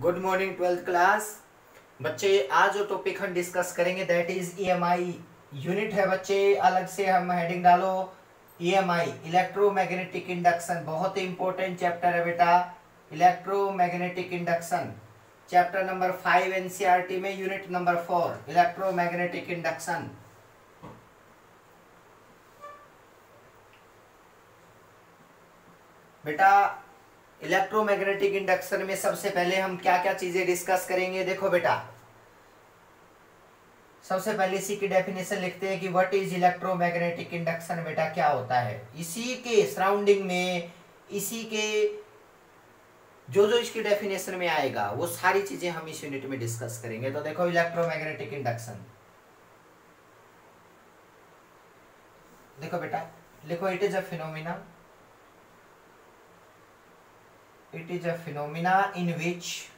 Good morning twelfth class बच्चे, आज जो टॉपिक हम डिस्कस करेंगे दैट इज़ ईएमआई यूनिट है बच्चे, अलग से हम हेडिंग डालो. ईएमआई इलेक्ट्रोमैग्नेटिक इंडक्शन बहुत ही इंपॉर्टेंट चैप्टर है बेटा. Electromagnetic induction chapter number five NCERT में unit number four electromagnetic induction बेटा इलेक्ट्रोमैग्नेटिक इंडक्शन में सबसे पहले हम क्या क्या चीज़ें डिस्कस करेंगे? देखो बेटा। सबसे पहले इसी की डेफिनेशन लिखते हैं कि व्हाट इज़ इलेक्ट्रोमैग्नेटिक इंडक्शन बेटा क्या होता है? इसी के सराउंडिंग में, इसी के जो जो इसकी डेफिनेशन में आएगा, वो सारी चीज़ें हम इस यूनिट में डिस्कस करेंगे। तो देखो इलेक्ट्रोमैग्नेटिक इंडक्शन देखो बेटा, लिखो it is a phenomena it is a phenomena in which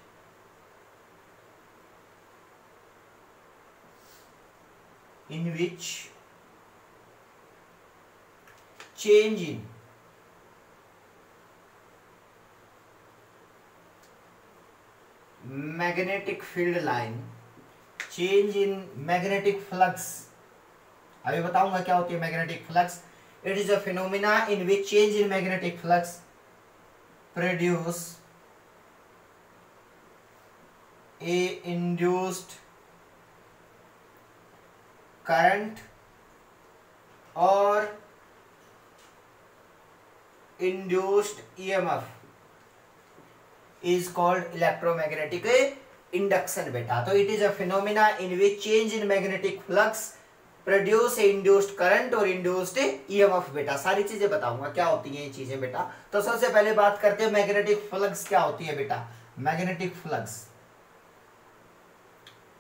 in which change in magnetic field line change in magnetic flux अभी बताऊँगा क्या होती है magnetic flux it is a phenomena in which change in magnetic flux produce a induced current or induced EMF is called electromagnetic induction beta तो it is a phenomena in which change in magnetic flux produce induced current और induced EMF बेटा। सारी चीज़ें बताऊँगा, क्या होती हैं ये चीज़ें बेटा। तो सबसे पहले बात करते हैं मैग्नेटिक फ्लक्स क्या होती है बेटा। मैग्नेटिक फ्लक्स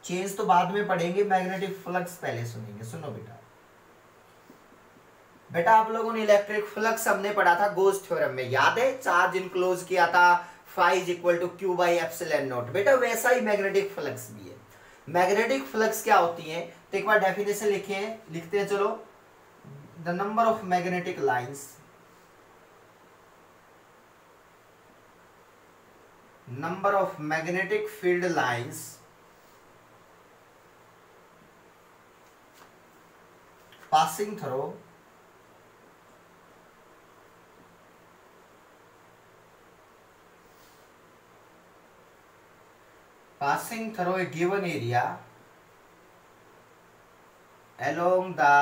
चेंज तो बाद में पढ़ेंगे मैग्नेटिक फ्लक्स पहले सुनेंगे। सुनो बेटा। बेटा, आप लोगों ने इलेक्ट्रिक फ्लक्स हमने पढ़ा था गोज थ्योरम में। याद है? चार्ज इनक्लोज किया था phi equal to Q by epsilon naught बेटा, वैसा ही मैग्नेटिक फ्लक्स भी है। मैग्नेटिक फ्लक्स क्या होती है? तो एक बार डेफिनेशन लिखे लिखते हैं, चलो। The number of magnetic lines number of magnetic field lines passing through passing through a given area. Along the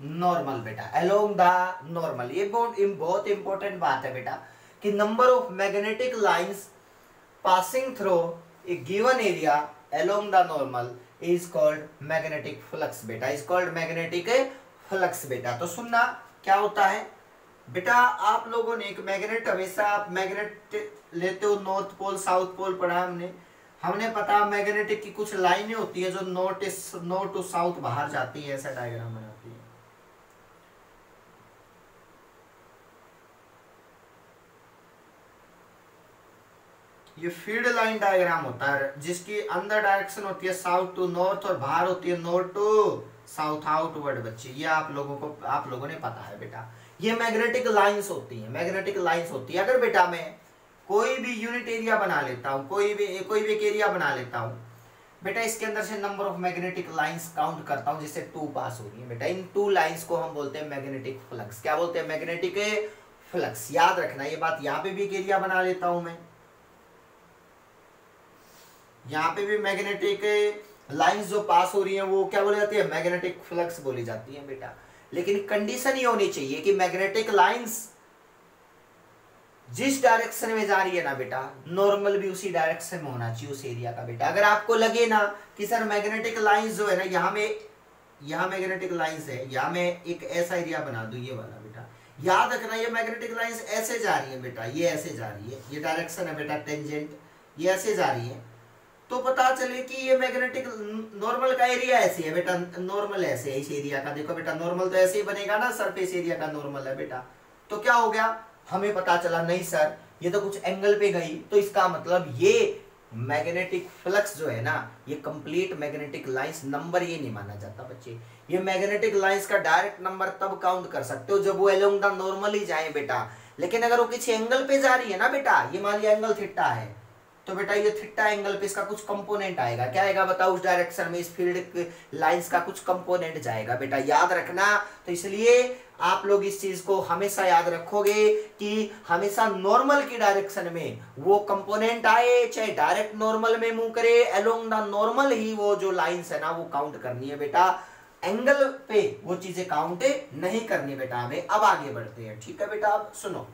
normal बेटा। अलोंग द नॉर्मल ये बहुत बहुत इंपॉर्टेंट बात है, बेटा, कि number of magnetic lines passing through a given area along the normal is called magnetic flux बेटा। Is called magnetic flux बेटा। तो सुनना, क्या होता है? बेटा, आप लोगों ने एक मैग्नेट हमेशा आप मैग्नेट लेते हो नॉर्थ पोल, साउथ पोल, पढ़ा हमने। हमने पता मैग्नेटिक की कुछ लाइनें होती है जो नॉर्थ नॉर्थ टू साउथ बाहर जाती है, ऐसा डायग्राम बनाती है। ये फ़ील्ड लाइन डायग्राम होता है, जिसकी अंदर डायरेक्शन होती है साउथ टू नॉर्थ और बाहर होती है नॉर्थ टू साउथ आउटवर्ड बच्चे। ये आप लोगों को, आप लोगों ने पता है बेटा। ये मैग्नेटिक लाइंस होती हैं मैग्नेटिक लाइंस होती है। अगर बेटा मैं कोई भी यूनिट एरिया बना लेता हूँ, कोई भी कोई भी एक एरिया बना लेता हूँ, बेटा इसके अंदर से number of magnetic lines count करता हूँ, जिससे टू पास हो रही है। बेटा इन टू लाइंस को हम बोलते हैं मैग्नेटिक फ्लक्स क्या बोलते हैं मैग्नेटिक फ्लक्स याद रखना, ये बात यहाँ पे भी एक एरिया बना लेता हूँ मैं। यहाँ पे भी मैग्नेटिक लाइंस जो पास हो रही हैं, वो क्या बोली जाती है? मैग्नेटिक फ्लक्स बोली जाती है, बेटा। लेकिन कंडीशन ये होनी चाहिए कि मैग्नेटिक लाइंस जिस डायरेक्शन में जा रही है ना बेटा नॉर्मल भी उसी डायरेक्शन में होना चाहिए, उस एरिया का बेटा। अगर आपको लगे ना कि सर मैग्नेटिक लाइंस जो है ना, यहाँ में, यहाँ मैग्नेटिक लाइंस है, यहाँ में एक ऐसा एरिया बना दू, ये वाला बेटा। याद रखना, ये मैग्नेटिक लाइंस ऐसे जा रही है बेटा, ये ऐसे जा रही है, ये डायरेक्शन है बेटा टेंजेंट ये ऐसे जा रही है। तो पता चले कि ये मैग्नेटिक नॉर्मल का एरिया ऐसे है, बेटा नॉर्मल ऐसे है इस एरिया का। देखो बेटा नॉर्मल तो ऐसे ही बनेगा ना सरफेस एरिया का नॉर्मल है बेटा। तो क्या हो गया? हमें पता चला, नहीं सर, ये तो कुछ एंगल पे गई। तो इसका मतलब ये मैग्नेटिक फ्लक्स जो है ना, ये कंप्लीट मैग्नेटिक लाइंस नंबर ये नहीं माना जाता बच्चे। ये मैग्नेटिक लाइंस का डायरेक्ट नंबर तब काउंट कर सकते हो जब वो एलोंग द नॉर्मल ही जाए बेटा। लेकिन अगर वो किसी एंगल पे जा रही है ना बेटा, ये मान लिया एंगल थीटा है। तो बेटा ये थीटा एंगल पे इसका कुछ कंपोनेंट आएगा। क्या आएगा बताओ? उस डायरेक्शन में इस फ़ील्ड लाइंस का कुछ कंपोनेंट जाएगा बेटा। याद रखना। तो इसलिए आप लोग इस चीज़ को हमेशा याद रखोगे कि हमेशा नॉर्मल की डायरेक्शन में वो कंपोनेंट आए, चाहे डायरेक्ट नॉर्मल में मूव करे अलोंग द नॉर्मल ही वो जो लाइंस है ना, वो काउंट करनी है बेटा। एंगल पे वो चीज़ें काउंट नहीं करनी बेटा हमें। अब आगे बढ़ते हैं। ठीक है बेटा? अब सुनो।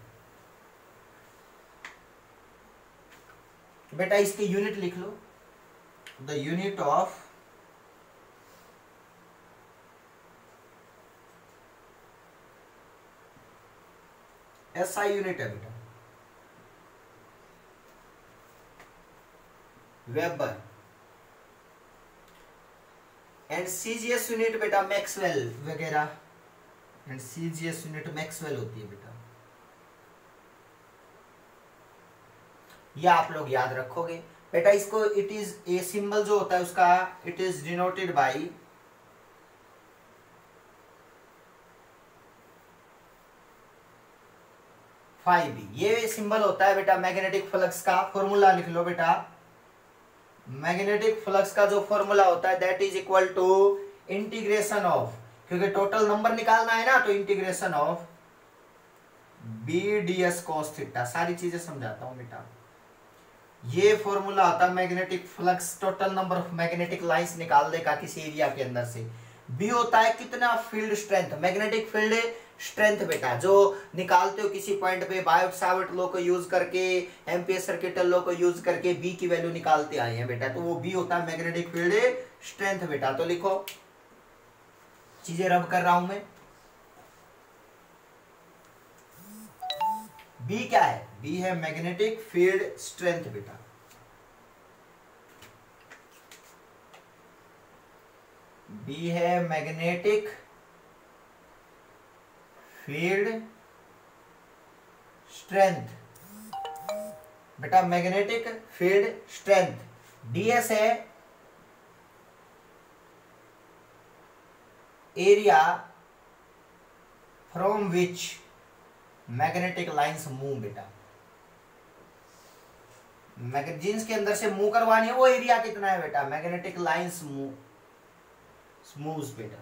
बेटा इसके यूनिट लिख लो। The unit of S I unit है बेटा। वेबर एंड सीजीएस यूनिट बेटा मैक्सवेल वगैरह। एंड सीजीएस यूनिट मैक्सवेल होती है बेटा। ये आप लोग याद रखोगे। बेटा, इसको इट इज़ ए सिंबल जो होता है, उसका it is denoted by phi B ये सिंबल होता है बेटा मैग्नेटिक फ्लक्स का फॉर्मूला लिख लो बेटा। मैग्नेटिक फ्लक्स का जो फॉर्मूला होता है that is equal to integration of क्योंकि टोटल नंबर निकालना है ना तो integration of B D S cos theta सारी चीज़ें समझाता हूँ बेटा। ये फॉर्मूला है magnetic flux total number of magnetic lines निकाल देगा किसी एरिया के अंदर से। बी होता है कितना field strength magnetic field strength बेटा, जो निकालते हो किसी पॉइंट पे, बायोट सावर्ट लो को यूज़ करके, एमपीएस सर्किटल लो को यूज़ करके बी की वैल्यू निकालते आए हैं बेटा। तो वो बी होता है मैग्नेटिक फ़ील्ड स्ट्रेंथ बेटा। तो लिखो। चीज़ें रब कर रहा हूँ मैं। बी क्या है? बी है मैग्नेटिक फ़ील्ड स्ट्रेंथ बेटा। बी है मैग्नेटिक फ़ील्ड स्ट्रेंथ बेटा मैग्नेटिक फ़ील्ड स्ट्रेंथ डीएस है area from which magnetic lines move बेटा। मैगजीन्स के अंदर से मूव करवानी है, वो एरिया कितना है बेटा? मैग्नेटिक मूव मूव्स बेटा।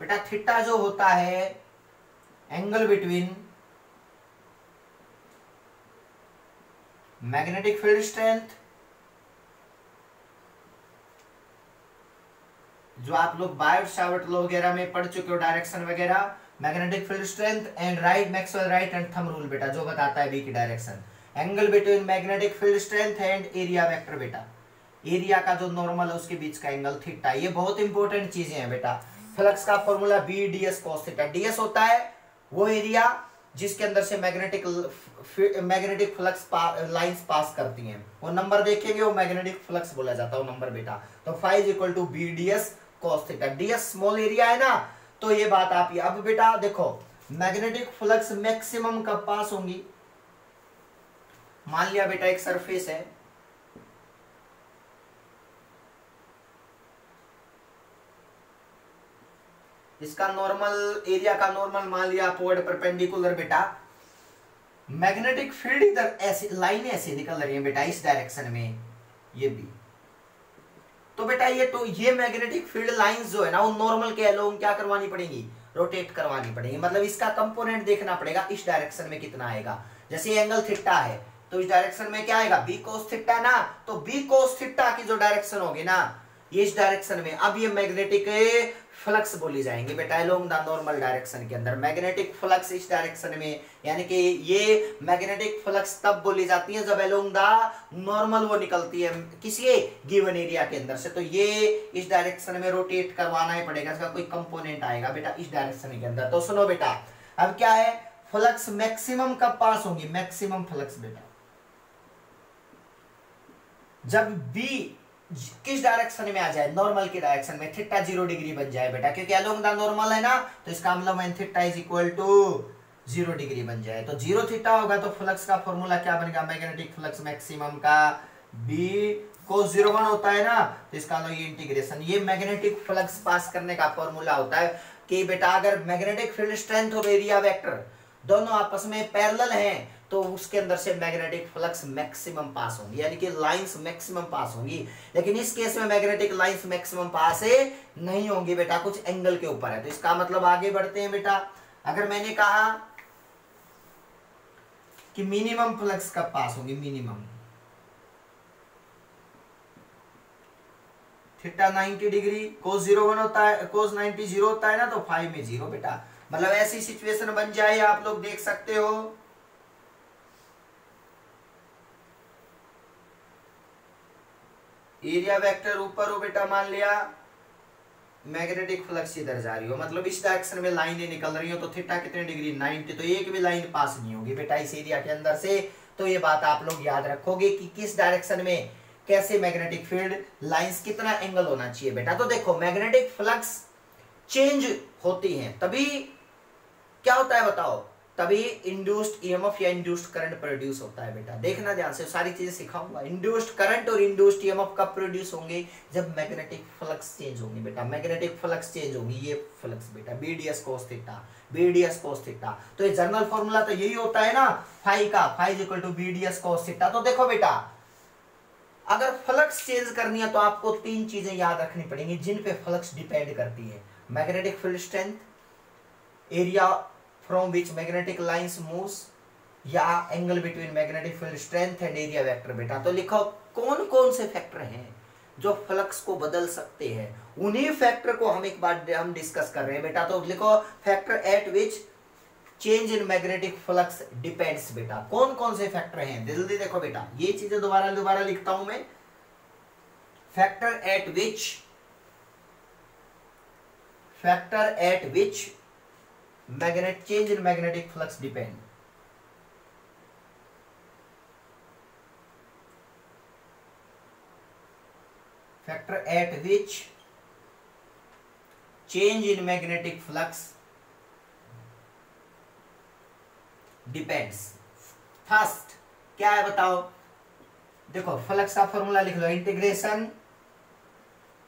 बेटा, थीटा जो होता है, angle between, magnetic field strength, जो आप लोग बायोट शावर्ट लो वगैरह में पढ़ चुके हो, डायरेक्शन वगैरह, magnetic field strength and right Maxwell right and thumb rule बेटा, जो बताता है बी की direction. Angle between magnetic field strength and area vector बेटा। एरिया का जो नॉर्मल है, उसके बीच का एंगल थीटा ये बहुत इंपॉर्टेंट चीज़ें हैं, बेटा। फ्लक्स का formula B DS cos theta DS होता है वो एरिया जिसके अंदर से magnetic magnetic flux lines pass करती हैं। वो नंबर देखेंगे, वो मैग्नेटिक फ्लक्स बोला जाता है, वो नंबर बेटा। तो five equal to B DS cos theta DS small area है ना तो ये बात आप, अब बेटा देखो मैग्नेटिक फ्लक्स मैक्सिमम कब पास होंगी? मान लिया बेटा एक सरफेस है। इसका नॉर्मल एरिया का नॉर्मल मान लिया अपवर्ड परपेंडिकुलर बेटा। मैग्नेटिक फ़ील्ड इधर ऐसे लाइन ऐसे निकल रही है बेटा इस डायरेक्शन में, ये भी। तो बेटा ये तो ये मैग्नेटिक फ़ील्ड लाइंस जो है ना, वो नॉर्मल के अलोंग क्या करवानी पड़ेगी? रोटेट करवानी पड़ेगी। मतलब इसका कंपोनेंट देखना पड़ेगा इस डायरेक्शन में कितना आएगा। जैसे एंगल थिट्टा है तो इस डायरेक्शन में क्या आएगा? बी कोस थिट्टा ना? तो बी कोस थिट्टा की जो डायरेक्शन होगी ना, ये इस डायरेक्शन में, अब ये मैग्नेटिक फ्लक्स बोली जाएँगे। बेटा अलोंग द नॉर्मल डायरेक्शन के अंदर मैग्नेटिक फ्लक्स इस डायरेक्शन में, यानी कि ये मैग्नेटिक फ्लक्स तब बोली जाती है जब एलोंग द नॉर्मल वो निकलती है किसी गिवन एरिया के अंदर से। तो ये इस डायरेक्शन में रोटेट करवाना ही पड़ेगा, इसका कोई कंपोनेंट आएगा बेटा इस डायरेक्शन के अंदर। तो सुनो बेटा, अब क्या है? फ्लक्स मैक्सिमम कब पास होंगी? मैक्सिमम फ्लक्स बेटा। जब बी किस डायरेक्शन में आ जाए? नॉर्मल के डायरेक्शन में थीटा ज़ीरो डिग्री बन जाए बेटा, क्योंकि अलोंग द नॉर्मल है ना तो इसका मतलब N theta is equal to zero degree बन जाए। तो ज़ीरो थीटा होगा तो फ्लक्स का फॉर्मूला क्या बनेगा? मैग्नेटिक फ्लक्स मैक्सिमम का बी को ज़ीरो वन होता है ना तो इसका लो ये इंटीग्रेशन ये मैग्नेटिक फ्लक्स पास करने का फॉर्मूला होता है कि बेटा अगर मैग्नेटिक फ़ील्ड स्ट्रेंथ और एरिया वेक्टर दोनों आपस में पैरेलल हैं तो उसके अंदर से मैग्नेटिक फ्लक्स मैक्सिमम पास होंगी, यानी कि लाइंस मैक्सिमम पास होंगी। लेकिन इस केस में मैग्नेटिक लाइंस मैक्सिमम पास नहीं होंगी बेटा, कुछ एंगल के ऊपर है। तो इसका मतलब आगे बढ़ते हैं बेटा। अगर मैंने कहा कि मिनिमम फ्लक्स कब पास होगी? Minimum theta 90 degree cos zero one होता है कोस 90 ज़ीरो होता है ना तो फाइव में ज़ीरो बेटा। मतलब ऐसी सिचुएशन बन जाए, आप लोग देख सकते हो। एरिया वेक्टर ऊपर हो बेटा, मान लिया मैग्नेटिक फ्लक्स इधर जा रही हो। मतलब इस डायरेक्शन में लाइनें निकल रही हो तो थीटा कितने डिग्री 90 तो एक भी लाइन पास नहीं होगी बेटा, इस एरिया के अंदर से। तो ये बात आप लोग याद रखोगे कि किस डायरेक्शन में कैसे मैग्नेटिक फ़ील्ड लाइंस कितना एंगल होना चाहिए बेटा। तो देखो मैग्नेटिक फ्लक्स चेंज होती हैं, तभी क्या होता है बताओ? तभी इंड्यूस्ड ईएमएफ या इंड्यूस्ड करंट प्रोड्यूस होता है बेटा। देखना ध्यान से, सारी चीज़ें सिखाऊँगा। इंड्यूस्ड करंट और इंड्यूस्ड ईएमएफ कब प्रोड्यूस होंगे? जब मैग्नेटिक फ्लक्स चेंज होंगे बेटा। मैग्नेटिक फ्लक्स चेंज होगी। ये फ्लक्स बेटा। BDS cos theta BDS cos theta तो ये जर्नल फॉर्मूला तो यही होता है ना। फाई का। Phi equal to BDS cos theta तो देखो बेटा, अगर फ्लक्स चेंज करनी है तो आपको तीन चीज़ें याद रखनी पड़ेंगी जिन पे फ्लक्स डिपेंड करती है। Magnetic field strength area from which magnetic lines moves या angle between magnetic field strength and area vector बेटा। तो लिखो कौन कौन से फैक्टर हैं जो फ्लक्स को बदल सकते हैं? उन्हीं फैक्टर को हम एक बार हम डिस्कस कर रहे हैं, बेटा। तो लिखो factor at which change in magnetic flux depends बेटा। कौन कौन से फैक्टर हैं? जल्दी देखो, बेटा। ये चीज़ें दोबारा दोबारा लिखता हूँ मैं। Factor at which factor at which magnet change in magnetic flux depend factor at which change in magnetic flux depends first क्या है बताओ? देखो फ्लक्स का फॉर्मूला लिख लो integration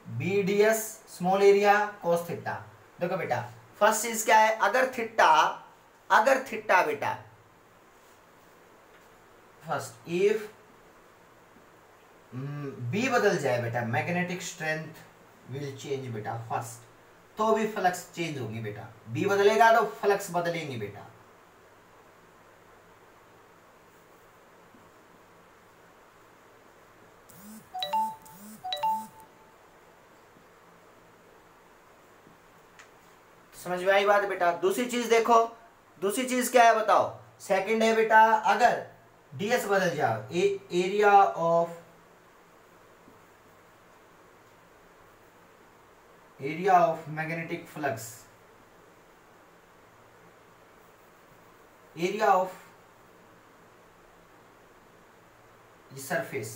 B D S small area cos theta देखो बेटा first चीज़ क्या है? अगर थिट्टा अगर थिट्टा बेटा। फ़र्स्ट इफ़ बी बदल जाए बेटा मैग्नेटिक स्ट्रेंथ विल चेंज बेटा, फ़र्स्ट। तो भी फ्लक्स चेंज होगी बेटा। बी बदलेगा तो फ्लक्स बदलेंगे बेटा। समझ में आई बात बेटा? दूसरी चीज़ देखो। दूसरी चीज़ क्या है बताओ? सेकंड है बेटा, अगर डीएस बदल जाओ area of area of magnetic flux area of surface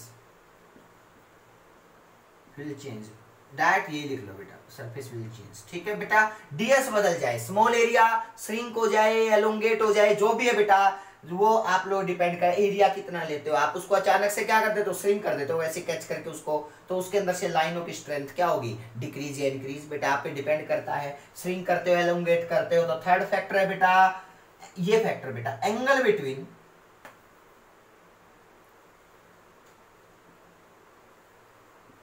will change direct ये लिख लो बेटा सरफेस विल चेंज ठीक है बेटा? डीएस बदल जाए स्मॉल एरिया श्रिंक हो जाए एलोंगेट हो जाए, जो भी है बेटा, वो आप लोग डिपेंड कर एरिया कितना लेते हो। आप उसको अचानक से क्या कर देते हो? श्रिंक कर देते हो, वैसे कैच करके उसको। तो उसके अंदर से लाइनों की स्ट्रेंथ क्या होगी? डिक्रीज या इंक्रीज बेटा, आप पे डिपेंड करता है। श्रिंक करते हो एलोंगेट करते हो तो थर्ड फैक्टर है बेटा, ये फैक्टर बेटा angle between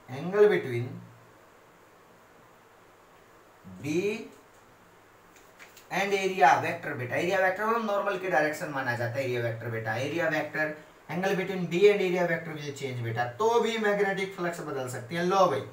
angle between B and area vector बेटा एरिया वेक्टर नॉर्मल के डायरेक्शन माना जाता है एरिया वेक्टर बेटा area vector angle between B and area vector will change बेटा तो भी मैग्नेटिक फ्लक्स बदल सकती है। लो भाई।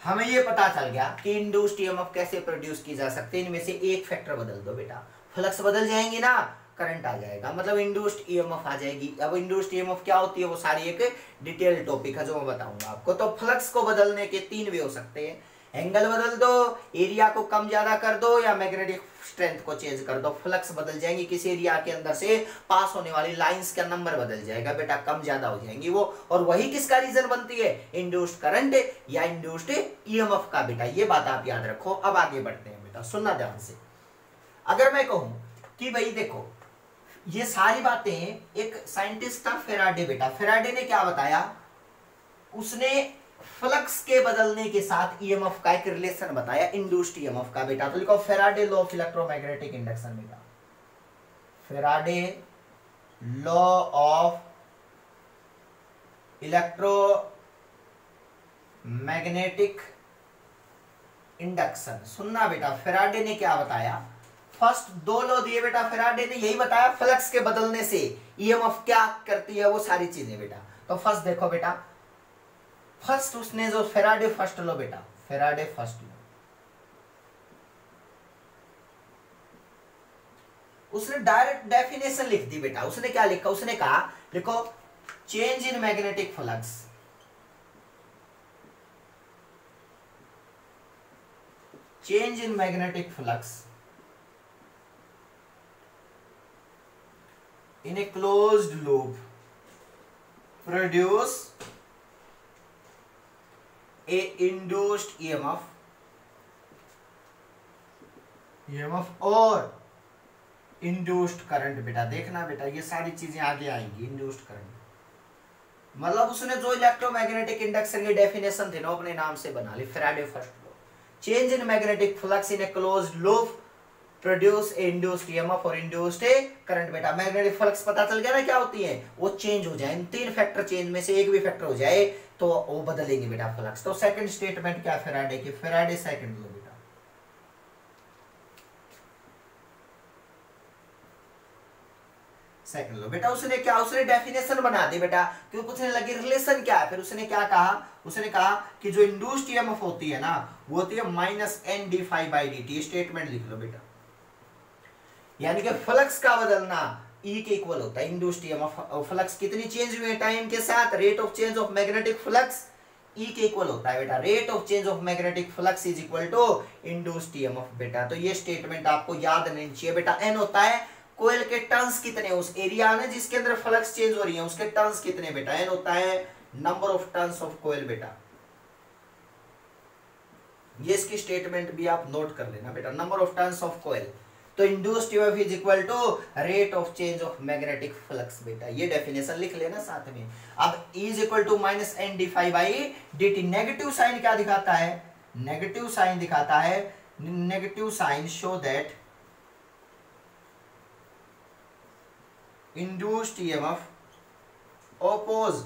हमें ये पता चल गया कि इंड्यूस्ड ईएमएफ कैसे प्रोड्यूस की जा सकती है। इनमें से एक फैक्टर बदल दो बेटा। फ्लक्स बदल जाएँगे ना करंट आ जाएगा। मतलब इंड्यूस्ड ईएमएफ आ जाएगी। अब इंड्यूस्ड ईएमएफ क्या होती है? वो सारी एक डिटेल टॉपिक है जो मैं बताऊँगा आपको। तो फ्लक्स को बदलने के तीन वे हो सकते हैं। एंगल बदल दो, एरिया को कम ज़्यादा कर दो या मैग्नेटिक स्ट्रेंथ को चेंज कर दो। फ्लक्स बदल जाएँगी किसी एरिया के अंदर से, पास होने वाली लाइंस का नंबर बदल जाएगा, बेटा कम ज़्यादा हो जाएँगी वो। और वही किसका रीजन बनती है? इंड्यूस्ड करंट या इंड्यूस्ड ईएमएफ का बेटा। ये बात आप याद रखो। अब आगे बढ़ते हैं बेटा, सुनना ध्यान से। अगर मैं कहूँ कि भाई देखो, ये सारी बातें एक साइंटिस्ट था, फेराडे बेटा। फेराडे ने क्या बताया? उसने फ्लक्स के बदलने के साथ ईएमएफ का एक रिलेशन बताया इंड्यूस्ड ईएमएफ का बेटा। तो लिखो Faraday law of electromagnetic induction बेटा। Faraday law of electro magnetic induction सुनना बेटा फेराडे ने क्या बताया? फ़र्स्ट दो लो दिए बेटा फेराडे ने यही बताया, फ्लक्स के बदलने से ईएमएफ क्या करती है, वो सारी चीज़ें बेटा। तो फ़र्स्ट देखो बेटा फ़र्स्ट उसने जो फेराडे फ़र्स्ट लो बेटा फेराडे फ़र्स्ट लो। उसने डायरेक्ट डेफिनेशन लिख दी बेटा, उसने क्या लिखा, उसने कहा देखो change in magnetic flux change in magnetic flux in a closed loop, produce a induced EMF EMF और इंड्यूस्ड करंट बेटा, देखना बेटा, ये सारी चीज़ें आगे आएँगी इंड्यूस्ड करंट मतलब उसने जो इलेक्ट्रोमैग्नेटिक इंडक्शन की डेफिनेशन थी ना अपने नाम से बना ली Faraday first law change in magnetic flux in a closed loop produce induced EMF और इंड्यूस्ड करंट बेटा मैग्नेटिक फ्लक्स पता चल गया ना क्या होती है? वो चेंज हो जाए। इन तीन फैक्टर चेंज में से एक भी फैक्टर हो जाए तो वो बदलेंगे बेटा फ्लक्स तो सेकंड स्टेटमेंट क्या फेराडे की? Faraday second law second law बेटा उसने क्या, उसने डेफिनेशन बना दी बेटा क्योंकि पूछने लगी रिलेशन क्या है? फिर उसने क्या कहा? उसने कहा कि जो इंड्यूस्ड ईएमएफ होती है ना, वो होती है minus N D five by D T statement लिख लो बेटा यानी कि फ्लक्स का बदलना ई e के इक्वल होता है इंडोस्टियम फ्लक्स कितनी चेंज हुई है टाइम के साथ? Rate of change of magnetic flux E के इक्वल होता है बेटा। Rate of change of magnetic flux is equal to induced EMF बेटा। तो ये स्टेटमेंट आपको याद नहीं चाहिए बेटा। एन होता है कोयल के टर्न्स कितने? उस एरिया में जिसके अंदर फ्लक्स चेंज हो रही है, उसके टर्न्स कितने बेटा? एन होता है number of turns of coil बेटा। ये इसकी स्टेटमेंट भी आप नोट कर लेना बेटा। Number of turns of coil तो induced EMF is equal to rate of change of magnetic flux बेटा। ये डेफिनेशन लिख लेना साथ में। अब is equal to minus N D five by D T negative sign क्या दिखाता है? नेगेटिव साइन दिखाता है। Negative sign show that induced EMF oppose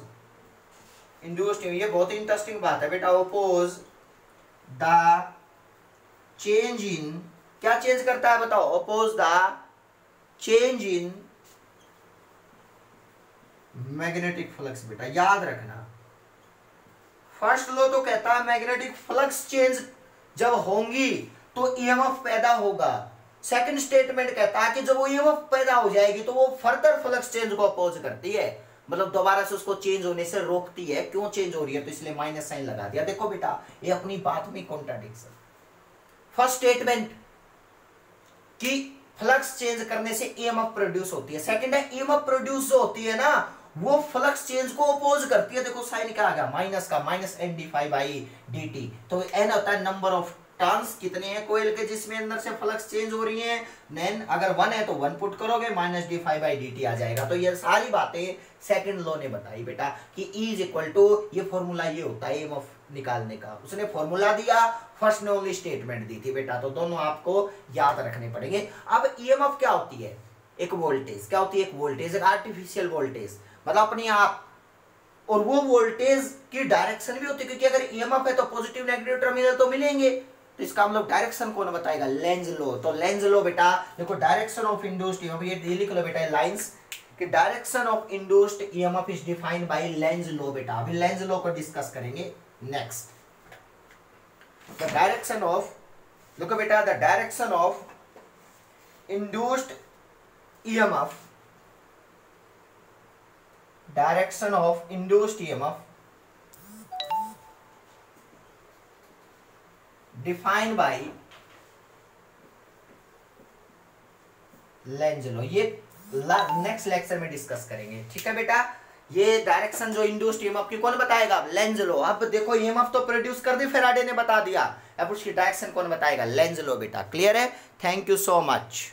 induced ये बहुत इंटरेस्टिंग बात है बेटा। ओपोज द चेंज इन क्या चेंज करता है बताओ? Oppose the change in magnetic flux बेटा, याद रखना। फ़र्स्ट लो तो कहता है मैग्नेटिक फ्लक्स चेंज जब होंगी तो ईएमएफ पैदा होगा। सेकंड स्टेटमेंट कहता है कि जब वो ईएमएफ पैदा हो जाएगी तो वो फर्दर फ्लक्स चेंज को अपोज करती है। मतलब दोबारा से उसको चेंज होने से रोकती है। क्यों चेंज हो रही है? तो इसलिए माइनस साइन लगा दिया। देखो बेटा, ये अपनी बात में कॉन्ट्राडिक्शन फ़र्स्ट स्टेटमेंट कि फ्लक्स चेंज करने से ईएमएफ प्रोड्यूस होती है। सेकंड है ईएमएफ प्रोड्यूस जो होती है ना, वो फ्लक्स चेंज को अपोज करती है। देखो साइन क्या आ गया? माइनस का minus N D five by D T तो एन होता है नंबर ऑफ़ टर्न्स कितने हैं कोयल के जिसमें अंदर से फ्लक्स चेंज हो रही हैं? देन अगर वन है तो वन पुट करोगे minus D five by D T आ जाएगा। तो ये सारी बातें सेकंड लॉ ने बताई बेटा, कि ई इज़ इक्वल टू ये फॉर्मूला ये होता है एम ऑफ़ निकालने का। उसने फॉर्मूला दिया फ़र्स्ट ने ओनली स्टेटमेंट दी थी। बेटा तो दोनों आपको याद रखने पड़ेंगे। अब ईएमएफ क्या होती है? एक वोल्टेज क्या होती है? एक वोल्टेज एक आर्टिफिशियल वोल्टेज मतलब अपने आप। और वो वोल्टेज की डायरेक्शन भी होती है, क्योंकि अगर ईएमएफ है तो पॉजिटिव नेगेटिव टर्मिनल तो मिलेंगे। तो इसका मतलब डायरेक्शन कौन बताएगा? लेंस लो तो लेंस लो बेटा, देखो डायरेक्शन ऑफ़ ईएमएफ ये लिख लो, बेटा लाइंस कि direction of induced EMF is defined by Lenz law बेटा। अभी लेंस लो को डिस्कस करेंगे। नेक्स्ट द डायरेक्शन ऑफ़ देखो बेटा the direction of induced EMF direction of induced EMF defined by Lenz law ये नेक्स्ट लेक्चर में discuss करेंगे. ठीक है बेटा? ये डायरेक्शन जो इंड्यूस्ड ईएमएफ की कौन बताएगा? लेंजलो अब देखो ईएमएफ तो प्रोड्यूस कर दी फेराडे ने बता दिया। अब उसकी डायरेक्शन कौन बताएगा? लेंज लो बेटा। क्लियर है? Thank you so much